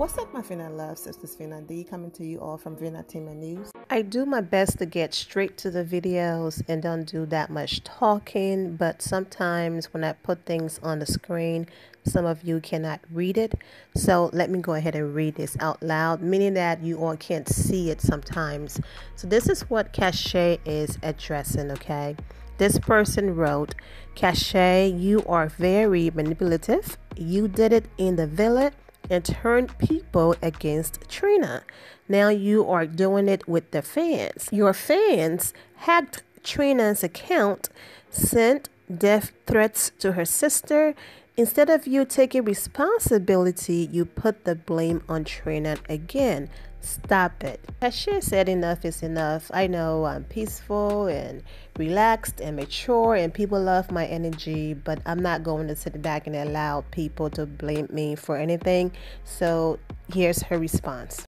What's up, my Vina love? Sisters Vina D coming to you all from Vinatainment News. I do my best to get straight to the videos and don't do that much talking, but sometimes when I put things on the screen, some of you cannot read it. So let me go ahead and read this out loud, meaning that you all can't see it sometimes. So this is what Cashay is addressing, okay? This person wrote, Cashay, you are very manipulative. You did it in the villa and turned people against Trina. Now you are doing it with the fans. Your fans hacked Trina's account, sent death threats to her sister. Instead of you taking responsibility, you put the blame on Trina again. Stop it. Cashay said enough is enough. I know I'm peaceful and relaxed and mature, and people love my energy, but I'm not going to sit back and allow people to blame me for anything. So here's her response.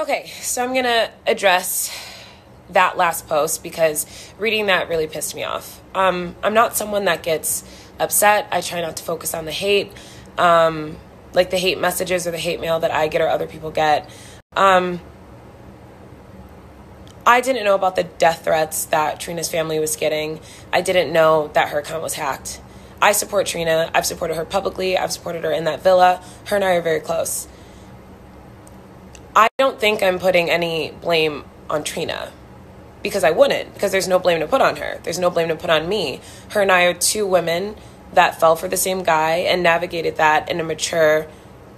Okay, so I'm going to address that last post because reading that really pissed me off. Um, I'm not someone that gets upset. I try not to focus on the hate, um, like the hate messages or the hate mail that I get or other people get. Um, I didn't know about the death threats that Trina's family was getting. I didn't know that her account was hacked. I support Trina. I've supported her publicly. I've supported her in that villa. Her and I are very close. I don't think I'm putting any blame on Trina because I wouldn't, because there's no blame to put on her. There's no blame to put on me. Her and I are two women that fell for the same guy and navigated that in a mature,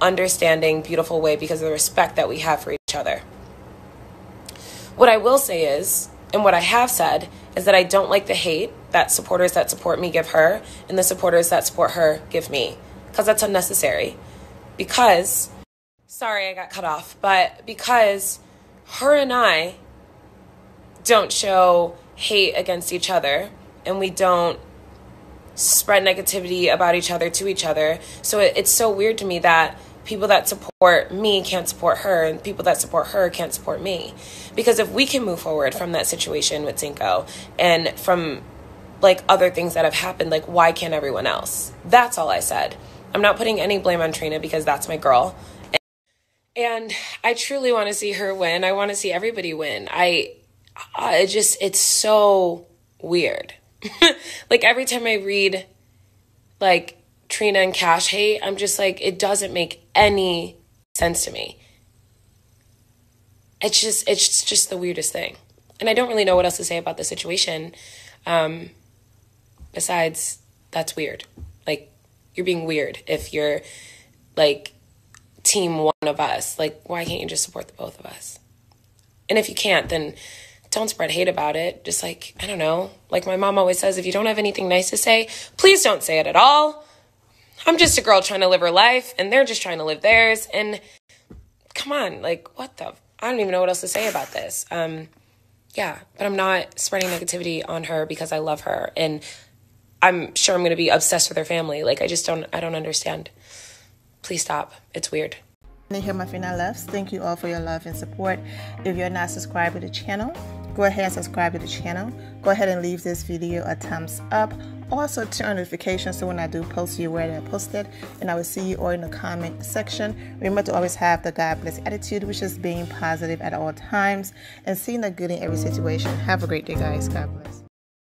understanding, beautiful way because of the respect that we have for each other. What I will say is, and what I have said, is that I don't like the hate that supporters that support me give her and the supporters that support her give me because that's unnecessary. Because, sorry, I got cut off, but because her and I don't show hate against each other and we don't spread negativity about each other to each other. So it, it's so weird to me that people that support me can't support her and people that support her can't support me. Because if we can move forward from that situation with Cinco and from like other things that have happened like why can't everyone else? That's all i said. I'm not putting any blame on trina because that's my girl. And i truly want to see her win. I want to see everybody win. I i just it's so weird like every time i read like Trina and Cash hate, I'm just like, it doesn't make any sense to me. It's just, it's just the weirdest thing. And I don't really know what else to say about the situation. Um, besides, that's weird. Like, you're being weird if you're like team one of us. Like, why can't you just support the both of us? And if you can't, then don't spread hate about it. Just like, I don't know. Like my mom always says, if you don't have anything nice to say, please don't say it at all. I'm just a girl trying to live her life and they're just trying to live theirs. And come on, like, what the? I don't even know what else to say about this. Um, yeah, but I'm not spreading negativity on her because I love her. And I'm sure I'm going to be obsessed with her family. Like, I just don't, I don't understand. Please stop. It's weird. Here, my Vina loves. Thank you all for your love and support. If you're not subscribed to the channel, go ahead and subscribe to the channel. Go ahead and leave this video a thumbs up. Also turn on notifications so when I do post you aware where I posted and I will see you all in the comment section. Remember to always have the God bless attitude, which is being positive at all times and seeing the good in every situation. Have a great day, guys. God bless.